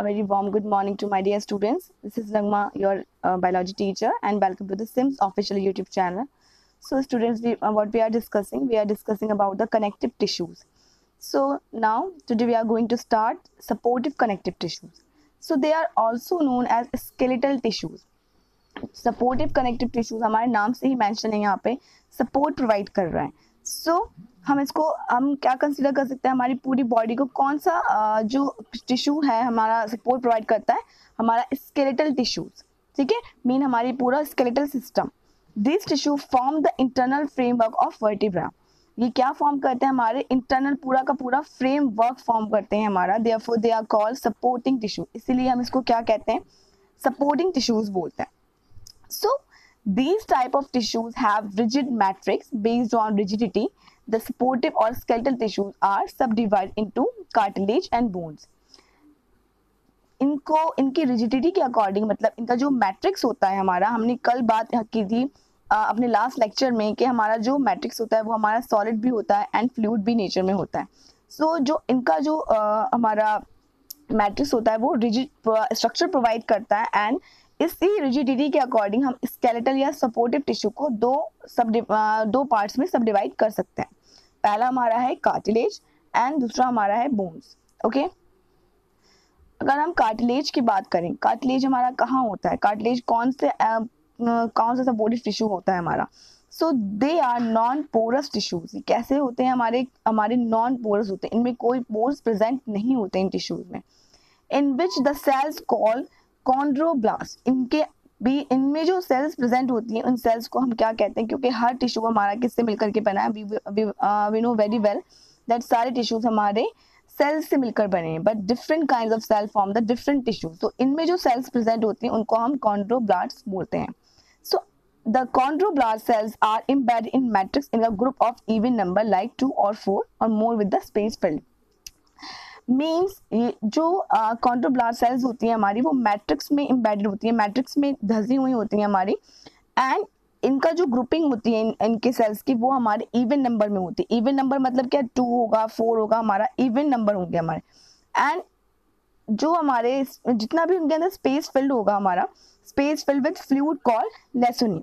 A very warm good morning to my dear students. This is Nagma, your uh, biology teacher, and welcome to the Sims official YouTube channel. So, students, we, uh, what we are discussing, we are discussing about the connective tissues. So, now today we are going to start supportive connective tissues. So, they are also known as skeletal tissues. Supportive connective tissues हमारे नाम से ही mention है यहाँ पे support provide कर रहा है so, हम इसको, हम क्या कंसिडर कर सकते हैं? हमारी पूरी बॉडी को कौन सा जो टिश्यू है हमारा सपोर्ट प्रोवाइड करता है? हमारा स्केलेटल टिश्यूज ठीक है? मीन हमारी पूरा skeletal system this tissue form the internal framework of vertebra ये क्या फॉर्म करते हैं? हमारे इंटरनल पूरा का पूरा फ्रेम वर्क फॉर्म करते हैं हमारा. They they are call supporting tissue इसीलिए हम इसको क्या कहते हैं? सपोर्टिंग टिश्यूज बोलते हैं. So these type of tissues have rigid matrix based on rigidity. The supportive or skeletal tissues are subdivided into cartilage and bones. इनको इनकी रिजिडिटी के अकॉर्डिंग मतलब इनका जो मैट्रिक्स होता है हमारा हमने कल बात की थी आ, अपने लास्ट लेक्चर में कि हमारा जो मैट्रिक्स होता है वो हमारा सॉलिड भी होता है एंड फ्लूड भी नेचर में होता है। सो so, जो इनका जो आ, हमारा मैट्रिक्स होता है वो रिजिड स्ट्रक्चर प्रोवाइड करता है एंड इसी रिजिडिटी के अकॉर्डिंग हम स्केलेटल या सपोर्टिव टिश्यू को दो सब दो पार्ट्स में सब डिवाइड कर सकते हैं। पहला हमारा है कार्टिलेज एंड दूसरा हमारा है बोन्स ओके अगर हम कार्टिलेज की बात करें कार्टिलेज हमारा कहाँ होता है? कार्टिलेज कौन से आ, कौन सा सपोर्टिव टिश्यू होता है हमारा? So they are non porous tissues कैसे होते हैं हमारे हमारे नॉन पोरस होते हैं? इनमें कोई पोर्स प्रेजेंट नहीं होते इन टिश्यूज में। In which the cells call chondroblast इनके भी इनमें जो सेल्स प्रेजेंट होती हैं, उन सेल्स को हम क्या कहते हैं? क्योंकि हर टिश्यू हमारा किससे मिलकर के बना है? We know very well that सारे टिश्यूज हमारे सेल्स से मिलकर बने हैं but different kind of cell form the different tissues तो इनमें जो सेल्स प्रेजेंट होती हैं, उनको हम कॉन्ड्रोब्लास्ट बोलते हैं. So the chondroblast cells are embedded in matrix in a group of even number like two और फोर और more with the space filled means जो कॉन्ट्रोब्लास्ट सेल्स होती हैं हमारी वो मैट्रिक्स में इम्बेडेड होती है मैट्रिक्स में धसी हुई होती हैं हमारी एंड इनका जो ग्रुपिंग होती है इन, इनके सेल्स की वो हमारे इवन नंबर में होती है। इवन नंबर मतलब क्या? टू होगा फोर होगा हमारा इवन नंबर होंगे हमारे। एंड जो हमारे जितना भी उनके अंदर स्पेस फिल्ड होगा हमारा space filled with fluid call lacunae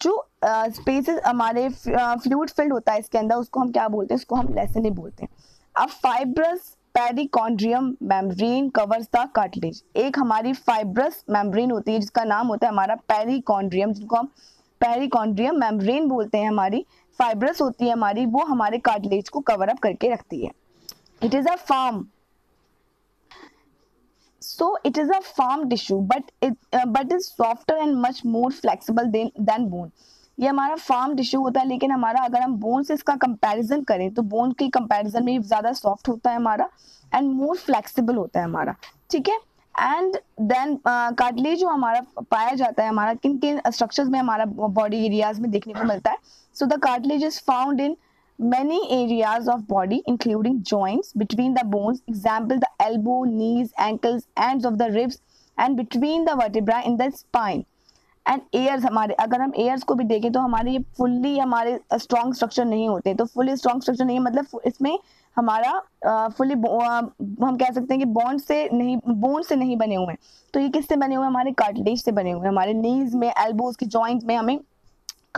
जो स्पेसेस uh, हमारे फ्लूड फिल्ड होता है इसके अंदर उसको हम क्या बोलते हैं? उसको हम लेसनी बोलते हैं। अब fibrous perichondrium membrane covers the cartilage एक हमारी फाइब्रस मेम्ब्रेन होती है जिसका नाम होता है हमारा पेरिकॉन्ड्रियम जिनको हम पेरिकॉन्ड्रियम मेम्ब्रेन बोलते हैं हमारी। फाइब्रस होती है हमारी वो हमारे कार्टिलेज को कवर अप करके रखती है। It is a form so it is a farm tissue but it uh, but is softer and much more flexible than than bone ये हमारा फार्म टिश्यू होता है, लेकिन हमारा अगर हम बोन से इसका कंपैरिजन करें तो बोन के कंपैरिजन में ज़्यादा सॉफ्ट होता है हमारा एंड मोर फ्लेक्सिबल होता है हमारा, ठीक है? एंड देन कार्टिलेज जो हमारा पाया जाता है हमारा, किन किन स्ट्रक्चर्स में हमारा बॉडी एरियाज़ में देखने को मिलता है? So the cartilage is found in many areas of body, including joints, between the bones, example, the elbow, knees, ankles ends of the ribs, and between the vertebrae in the spine. And ears हमारे, अगर हम years को भी देखें तो हमारे ये fully हमारे स्ट्रॉन्ग स्ट्रक्चर नहीं होते। तो फुल्ली स्ट्रॉन्ग स्ट्रक्चर नहीं मतलब इसमें हमारा फुली हम कह सकते हैं कि बॉन्ड से नहीं बोन से नहीं बने हुए हैं। तो ये किससे बने हुए हमारे कार्टिलेज से बने हुए हमारे नीज में एल्बोज के जॉइंट में हमें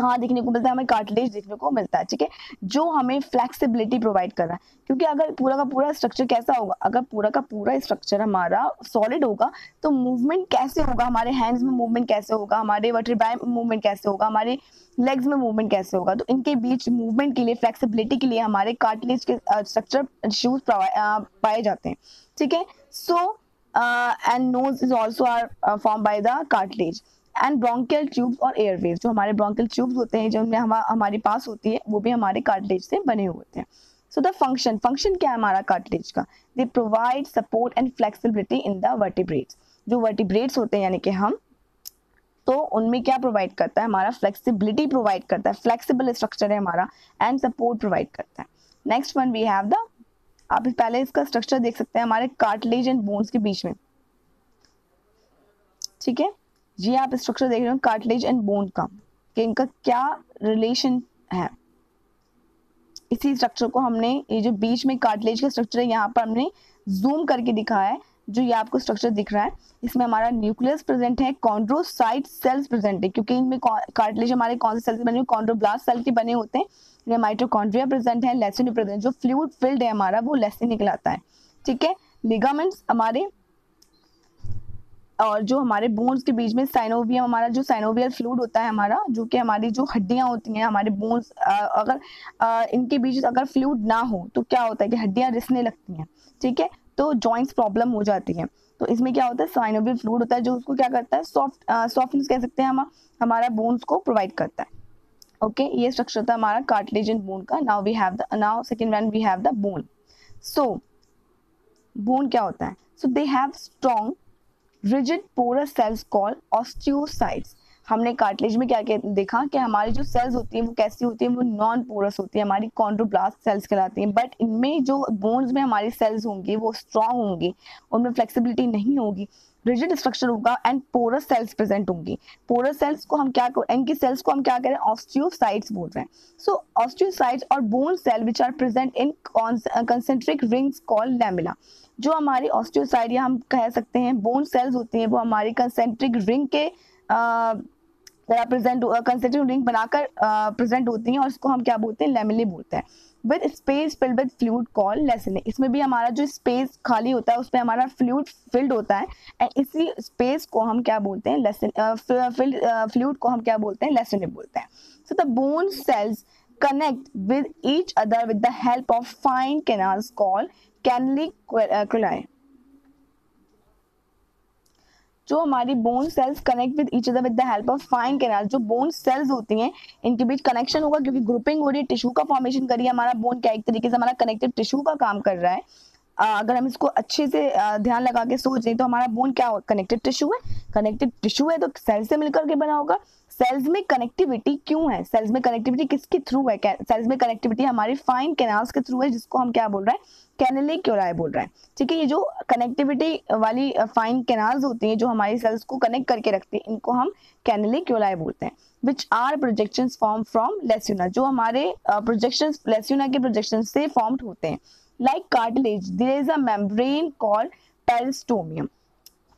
कहाँ देखने को मिलता है, हमें कार्टिलेज देखने को मिलता है, ठीक है? जो हमें फ्लेक्सिबिलिटी प्रोवाइड कर रहा है। क्योंकि अगर पूरा का पूरा स्ट्रक्चर कैसा होगा, अगर पूरा का पूरा स्ट्रक्चर हमारा सॉलिड होगा तो मूवमेंट कैसे होगा? हमारे हैंड्स में मूवमेंट कैसे होगा? हमारे वर्टिब्राई में मूवमेंट कैसे होगा? हमारे लेग्स में मूवमेंट कैसे होगा? तो इनके बीच मूवमेंट के लिए फ्लेक्सिबिलिटी के लिए हमारे कार्टिलेज के स्ट्रक्चर शूज़ पाए जाते हैं, ठीक है? So and nose is also are form by the cartilage and bronchial tubes और एयरवेज जो हमारे ब्रोंकियल ट्यूब्स होते हैं जो हम, हमारे पास होती है वो भी हमारे कार्टिलेज से बने होते हैं। सो द फ़ंक्शन फ़ंक्शन क्या है हमारा कार्टिलेज का? They provide support and flexibility in the vertebrates जो वर्टिब्रेट्स होते हैं यानी कि हम तो उनमें क्या प्रोवाइड करता है? हमारा फ्लेक्सिबिलिटी प्रोवाइड करता है। फ्लेक्सिबल स्ट्रक्चर है हमारा एंड सपोर्ट प्रोवाइड करता है। Next one we have the आप पहले इसका स्ट्रक्चर देख सकते हैं हमारे कार्टिलेज एंड बोन्स के बीच में। ठीक है? जी आप स्ट्रक्चर देख रहे हो कार्टिलेज एंड बोन का, कि इनका क्या रिलेशन है? इसी स्ट्रक्चर को हमने, ये जो बीच में कार्टिलेज का स्ट्रक्चर है, यहाँ पर हमने जूम करके दिखाया है, जो ये आपको स्ट्रक्चर दिख रहा है। इसमें हमारा न्यूक्लियस प्रेजेंट है कॉन्ड्रोसाइट सेल्स प्रेजेंट है, क्योंकि इनमें कार्टिलेज हमारे कौन से सेल्स बने हुए कॉन्ड्रोब्लास्ट सेल के बने होते हैं। माइट्रोकॉन्ड्रिया प्रेजेंट है लेसिन प्रेजेंट जो फ्लूड फिल्ड है हमारा, वो लेसिन निकलाता है। ठीक है? लिगामेंट्स हमारे और जो हमारे बोन्स के बीच में साइनोवियम हमारा जो साइनोवियल फ्लूड होता है हमारा जो कि हमारी जो हड्डियाँ होती हैं हमारे बोन्स अगर आ, इनके बीच अगर फ्लूड ना हो तो क्या होता है कि हड्डियाँ रिसने लगती हैं ठीक है? तो जॉइंट्स प्रॉब्लम हो जाती हैं। तो इसमें क्या होता है? साइनोवियल फ्लूड होता है जो उसको क्या करता है? सॉफ्ट सॉफ्टनेस कह सकते हैं हम हमारा बोन्स को प्रोवाइड करता है। ओके ये स्ट्रक्चर था हमारा कार्टिलेज इन बोन का। Now we have the now second one we have the bone so bone क्या होता है? So they have strong rigid porous cells call osteocytes. हमने कार्टिलेज में क्या देखा कि हमारी जो सेल्स होती हैं, वो कैसी होती हैं, वो नॉन पोरस होती है, हमारी कॉन्ड्रोब्लास्ट सेल्स कहलाती हैं। बट इनमें जो बोन्स में हमारी सेल्स होंगी, वो स्ट्रांग होंगी, उनमें फ्लेक्सिबिलिटी नहीं होगी। रिजिड स्ट्रक्चर होगा एंड पोरस सेल्स प्रेजेंट होंगी। पोरस सेल्स को हम क्या इनकी सेल्स को हम क्या करें? ऑस्टियोसाइट्स बोल रहे हैं। सो ऑस्टियोसाइट्स और bone cell which are present in concentric rings call lamellae जो हमारी ऑस्टियोसाइड या हम कह सकते हैं बोन सेल्स होती हैं, वो हमारी कंसेंट्रिक रिंग के प्रेजेंट कंसेंट्रिक रिंग बनाकर प्रेजेंट होती हैं और इसको हम क्या बोलते हैं? लेमिले बोलते हैं। With space filled with fluid call lacunae इसमें भी हमारा जो स्पेस खाली होता है उस पर हमारा फ्लूड फिल्ड होता है। एंड इसी स्पेस को हम क्या बोलते हैं? लेसन फ्लूड को हम क्या बोलते हैं? लेसनिंग बोलते हैं। So the bone cells connect with each other with the help of fine canals called canaliculi जो हमारी bone cells connect with each other with the help of fine canal जो बोन सेल्स होती हैं, इनके बीच connection होगा क्योंकि grouping हो रही है टिश्यू का फॉर्मेशन करिए हमारा बोन क्या एक तरीके से हमारा कनेक्टिव टिश्यू का काम कर रहा है। अगर हम इसको अच्छे से ध्यान लगा के सोच रहे तो हमारा बोन क्या कनेक्टेड टिश्यू है? कनेक्टेड टिश्यू है तो सेल से मिलकर के बना होगा। सेल्स में कनेक्टिविटी क्यों है? सेल्स में कनेक्टिविटी किसके थ्रू है? सेल्स में कनेक्टिविटी हमारी फाइन कैनाल्स के थ्रू है, जिसको हम क्या बोल रहे हैं? कैनले क्योराए बोल रहे हैं। ठीक है, ये जो कनेक्टिविटी वाली फाइन कैनाल्स होती हैं, जो हमारी सेल्स को कनेक्ट करके रखती है, इनको हम कैनले क्योराए बोलते हैं which are projection form from lacunae जो हमारे प्रोजेक्शन लेस्यूना के प्रोजेक्शन से फॉर्म्ड होते हैं। Like cartilage there is a membrane called periosteum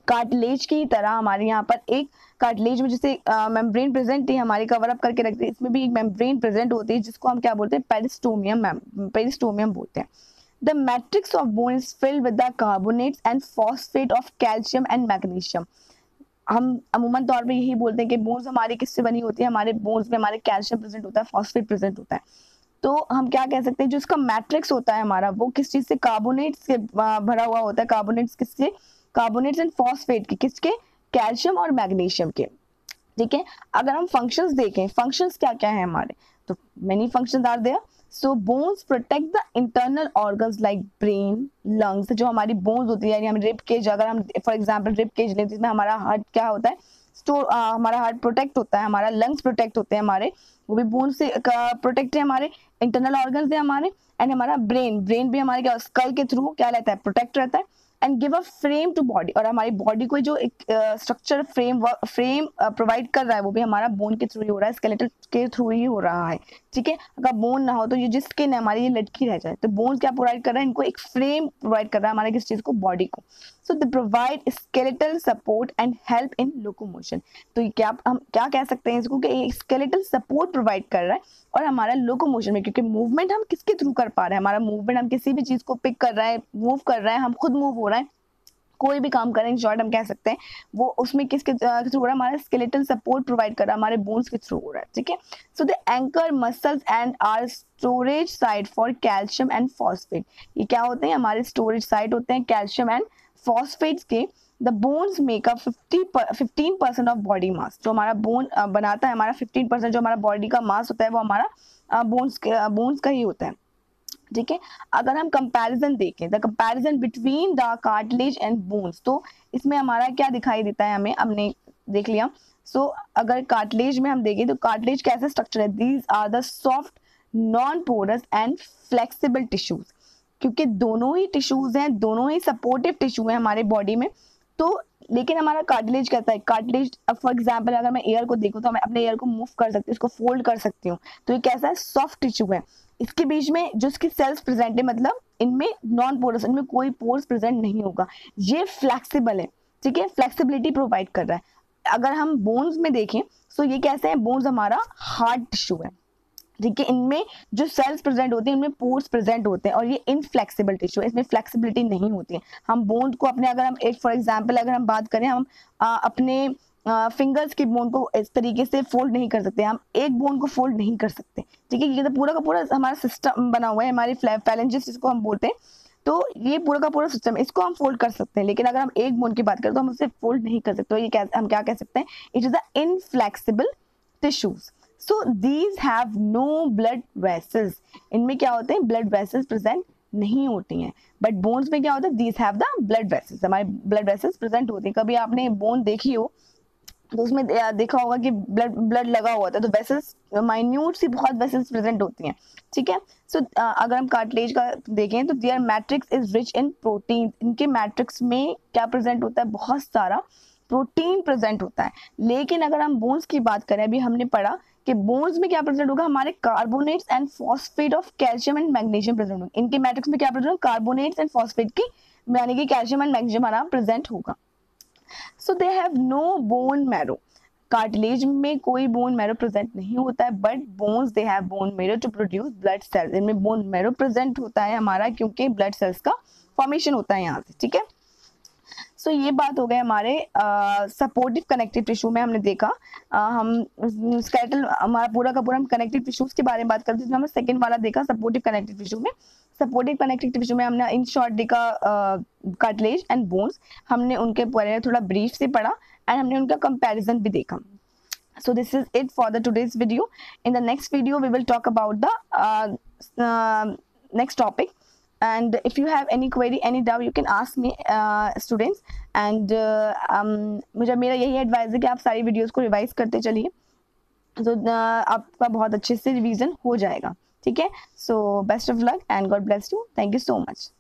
cartilage की तरह हमारे यहाँ पर एक कार्टिलेज में जैसे मेम्ब्रेन प्रेजेंट है हमारी कवर अप करके रखते हैं। इसमें भी एक मेम्ब्रेन प्रेजेंट होती है, जिसको हम क्या बोलते हैं? पेरिस्टोमियम पेरिस्टोमियम बोलते हैं। The matrix of bone is filled with the carbonates and phosphate of calcium and magnesium हम अमूमन तौर पे यही बोलते हैं कि बोन्स हमारी किससे बनी होती है? हमारे बोन्स में हमारे कैल्शियम प्रेजेंट होता है फॉस्फेट प्रेजेंट होता है। तो हम क्या कह सकते हैं, जो इसका मैट्रिक्स होता है हमारा, वो किस चीज़ से? कार्बोनेट से भरा हुआ होता है। कार्बोनेट्स किससे? कार्बोनेट्स एंड फॉस्फेट के, किसके? कैल्शियम और मैग्नीशियम के। ठीक है? अगर हम फ़ंक्शंस देखें फ़ंक्शंस क्या क्या है हमारे? तो many function are there so bones protect the internal organs like brain lungs जो हमारी बोन्स होती है, यानी हम रिप केज अगर हम फॉर एग्ज़ाम्पल रिप केज लेते हैं हमारा हार्ट क्या होता है? स्टोर हमारा हार्ट प्रोटेक्ट होता है, हमारा लंग्स प्रोटेक्ट होते हैं हमारे। वो भी बोन से प्रोटेक्ट है हमारे। इंटरनल ऑर्गन है हमारे। एंड हमारा ब्रेन ब्रेन भी हमारे क्या स्कल के थ्रू क्या रहता है? प्रोटेक्ट रहता है। And give a frame to body और हमारी बॉडी को जो एक स्ट्रक्चर फ्रेम फ्रेम प्रोवाइड कर रहा है, वो भी हमारा बोन के थ्रू ही हो रहा है स्केलेटल के थ्रू ही हो रहा है, ठीक है? अगर बोन ना हो तो ये जिस स्किन है, हमारी ये लटकी रह जाए तो बोन क्या प्रोवाइड कर रहा है? इनको एक फ्रेम प्रोवाइड कर रहा है हमारे किस चीज़ को बॉडी को। So they provide skeletal support and help in locomotion तो क्या, हम क्या कह सकते हैं इसको कि स्केलेटल सपोर्ट प्रोवाइड कर रहा है और हमारा लोकोमोशन में, क्योंकि मूवमेंट हम किसके थ्रू कर पा रहे हैं? हमारा मूवमेंट हम किसी भी चीज़ को पिक कर रहे हैं मूव कर रहे हैं, हम खुद मूव हो रहे हैं, कोई भी काम करें शॉर्ट हम कह सकते हैं, वो उसमें किसके थ्रू हो रहा है? हमारा स्केलेटल सपोर्ट प्रोवाइड कर रहा है, हमारे बोन्स के थ्रू हो रहा है, ठीक है? So the anchor muscles and are storage site for calcium and phosphate ये क्या होते हैं? हमारे स्टोरेज साइट होते हैं कैल्शियम एंड फॉस्फेट्स के the bones make up fifty fifteen percent of body mass जो हमारा बोन बनाता है हमारा फिफ्टीन परसेंट जो हमारा बॉडी का मास होता है वो हमारा बोन्स बोन्स का ही होता है। ठीक है? अगर हम कंपैरिजन देखें the comparison between the cartilage and bones तो इसमें हमारा क्या दिखाई देता है हमें? हमने देख लिया। सो so, अगर कार्टिलेज में हम देखें तो कार्टिलेज कैसा स्ट्रक्चर है? These are the soft non porous and flexible tissues क्योंकि दोनों ही टिश्यूज हैं, दोनों ही सपोर्टिव टिश्यू हैं हमारे बॉडी में। तो लेकिन हमारा कार्टिलेज कैसा है? कार्टिलेज फॉर एग्ज़ाम्पल अगर मैं एयर को देखूँ तो मैं अपने एयर को मूव कर सकती हूँ, उसको फोल्ड कर सकती हूँ। तो ये कैसा है? सॉफ्ट टिश्यू है। इसके बीच में जो इसकी सेल्स प्रेजेंट है मतलब इनमें नॉन पोरस इनमें कोई पोर्स प्रेजेंट नहीं होगा। ये फ्लेक्सिबल है, ठीक है? फ्लेक्सिबिलिटी प्रोवाइड कर रहा है। अगर हम बोन्स में देखें तो ये कैसे है? बोन्स हमारा हार्ड टिश्यू है। ठीक है इनमें जो सेल्स प्रेजेंट होते हैं इनमें पोर्स प्रेजेंट होते हैं और ये इनफ्लेक्सिबल टिश्यू है इसमें फ्लेक्सिबिलिटी नहीं होती है। हम बोन को अपने अगर हम एक फॉर एग्ज़ाम्पल अगर हम बात करें हम आ, अपने फिंगर्स की बोन को इस तरीके से फोल्ड नहीं कर सकते हम एक बोन को फोल्ड नहीं कर सकते। ठीक है ये तो पूरा का पूरा हमारा सिस्टम बना हुआ है हमारी फैलेंजेस जिसको हम बोलते हैं तो ये पूरा का पूरा सिस्टम इसको हम फोल्ड कर सकते हैं लेकिन अगर हम एक बोन की बात करें तो हम उसे फोल्ड नहीं कर सकते। तो ये क्या हम क्या कह सकते हैं? It is the inflexible tissues so these have no blood vessels इनमें क्या होते हैं? ब्लड वेसल्स प्रेजेंट नहीं होती हैं. बट बोन्स में क्या होता है? These have the blood vessels हमारे ब्लड वेसल्स प्रेजेंट होते हैं. कभी आपने बोन देखी हो तो उसमें देखा होगा कि ब्लड ब्लड लगा हुआ था तो वेसल्स माइन्यूट सी बहुत वेसल्स प्रेजेंट होती हैं. ठीक है? सो so, अगर हम कार्टिलेज का देखें तो their matrix is rich in protein इनके मैट्रिक्स में क्या प्रेजेंट होता है? बहुत सारा प्रोटीन प्रेजेंट होता है. लेकिन अगर हम बोन्स की बात करें अभी हमने पढ़ा कि बोन्स में क्या प्रेजेंट होगा? हमारे carbonates and phosphate of calcium and magnesium present होंगे। इनके मैट्रिक्स में क्या प्रेजेंट होगा? कार्बोनेट्स एंड फॉस्फेट की, यानी कि कैल्शियम एंड मैग्नीशियम हमारा प्रेजेंट होगा। So they have no bone marrow cartilage में कोई बोन मैरो प्रेजेंट नहीं होता है but bones they have bone marrow to produce blood cells इनमें बोन मैरो प्रेजेंट होता है हमारा, क्योंकि ब्लड सेल्स का फॉर्मेशन होता है यहाँ से, ठीक है? सो so, ये बात हो गई हमारे सपोर्टिव कनेक्टिव टिश्यू में हमने देखा। uh, हम स्केटल हमारा पूरा का पूरा हम कनेक्टिव टिश्यूज के बारे में बात करते हैं हमने सेकंड वाला देखा सपोर्टिव कनेक्टिव टिश्यू में। सपोर्टिव कनेक्टिव टिश्यू में हमने इन शॉर्ट देखा कार्टिलेज एंड बोन्स हमने उनके बारे में थोड़ा ब्रीफ से पढ़ा एंड हमने उनका कंपैरिजन भी देखा। So this is it for the today's the next video we will talk about the uh, uh, next topic and if you have any query any doubt you can ask me uh, students. And uh, um, मुझे मेरा यही advice है कि आप सारी videos को revise करते चलिए। तो so, uh, आपका बहुत अच्छे से रिवीजन हो जाएगा। ठीक है? So best of luck and God bless you thank you so much